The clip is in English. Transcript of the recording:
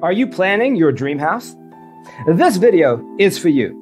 Are you planning your dream house? This video is for you.